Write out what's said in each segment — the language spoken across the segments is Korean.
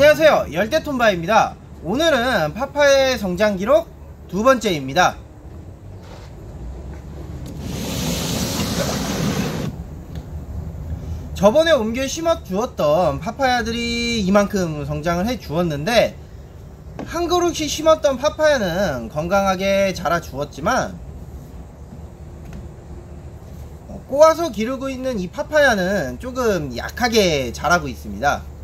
안녕하세요. 열대톤바입니다. 오늘은 파파의 성장 기록 두 번째입니다. 저번에 옮겨 심어 주었던 파파야들이 이만큼 성장을 해 주었는데 한 그릇씩 심었던 파파야는 건강하게 자라 주었지만 어, 꼬아서 기르고 있는 이 파파야는 조금 약하게 자라고 있습니다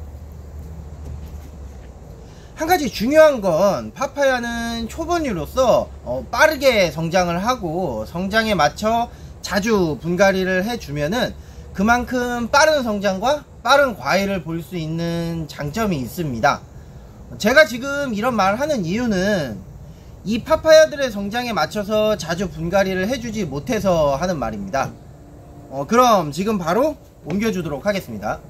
한 가지 중요한 건 파파야는 초본류로서 어, 빠르게 성장을 하고 성장에 맞춰 자주 분갈이를 해주면은 그만큼 빠른 성장과 빠른 과일을 볼 수 있는 장점이 있습니다. 제가 지금 이런 말을 하는 이유는 이 파파야들의 성장에 맞춰서 자주 분갈이를 해주지 못해서 하는 말입니다. 어, 그럼 지금 바로 옮겨주도록 하겠습니다.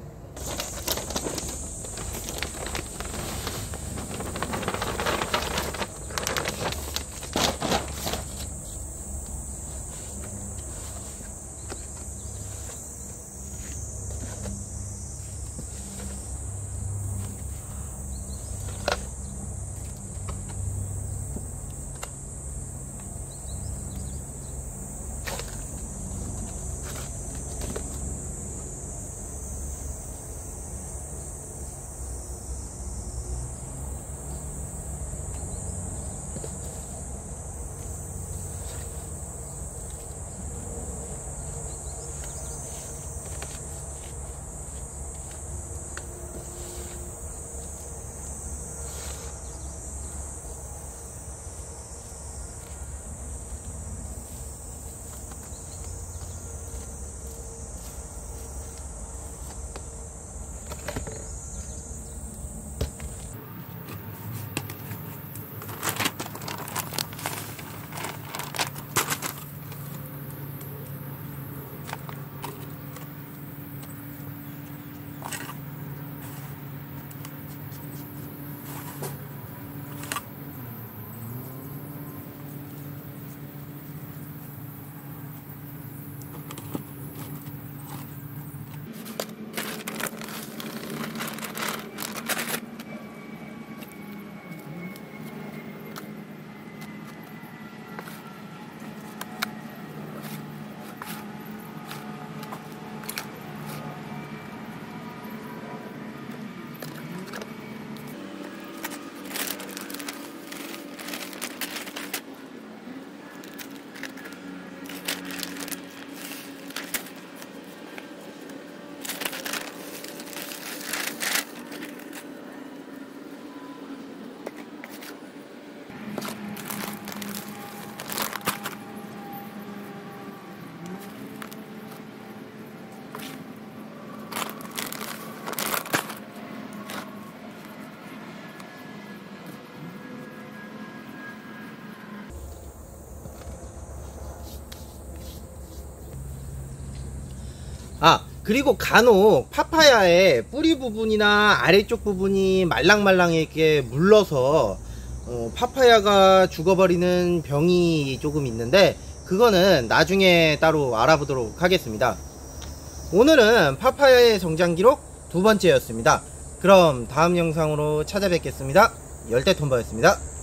그리고 간혹 파파야의 뿌리 부분이나 아래쪽 부분이 말랑말랑하게 물러서 어, 파파야가 죽어버리는 병이 조금 있는데 그거는 나중에 따로 알아보도록 하겠습니다. 오늘은 파파야의 성장 기록 두 번째였습니다. 그럼 다음 영상으로 찾아뵙겠습니다. 열대톤바였습니다